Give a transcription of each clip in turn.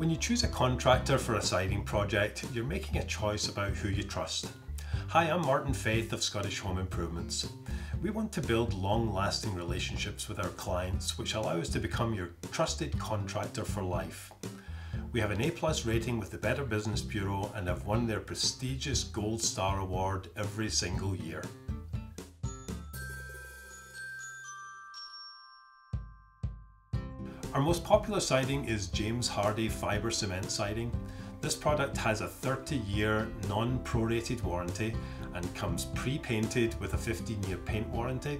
When you choose a contractor for a siding project, you're making a choice about who you trust. Hi, I'm Martin Faith of Scottish Home Improvements. We want to build long lasting relationships with our clients, which allow us to become your trusted contractor for life. We have an A plus rating with the Better Business Bureau and have won their prestigious Gold Star Award every single year. Our most popular siding is James Hardie Fibre Cement Siding. This product has a 30 year non prorated warranty and comes pre-painted with a 15 year paint warranty.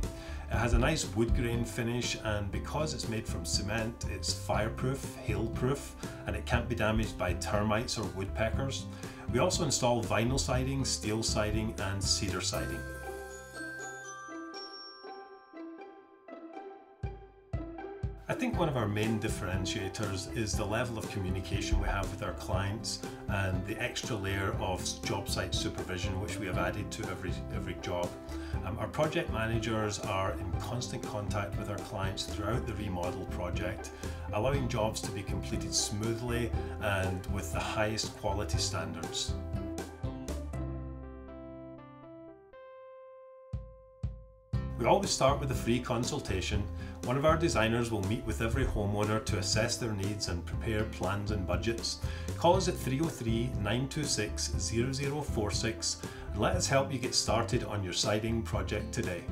It has a nice wood grain finish and because it's made from cement it's fireproof, hail-proof and it can't be damaged by termites or woodpeckers. We also install vinyl siding, steel siding and cedar siding. I think one of our main differentiators is the level of communication we have with our clients and the extra layer of job site supervision which we have added to every, every job. Um, our project managers are in constant contact with our clients throughout the remodel project, allowing jobs to be completed smoothly and with the highest quality standards. We always start with a free consultation. One of our designers will meet with every homeowner to assess their needs and prepare plans and budgets. Call us at 303 926 0046 and let us help you get started on your siding project today.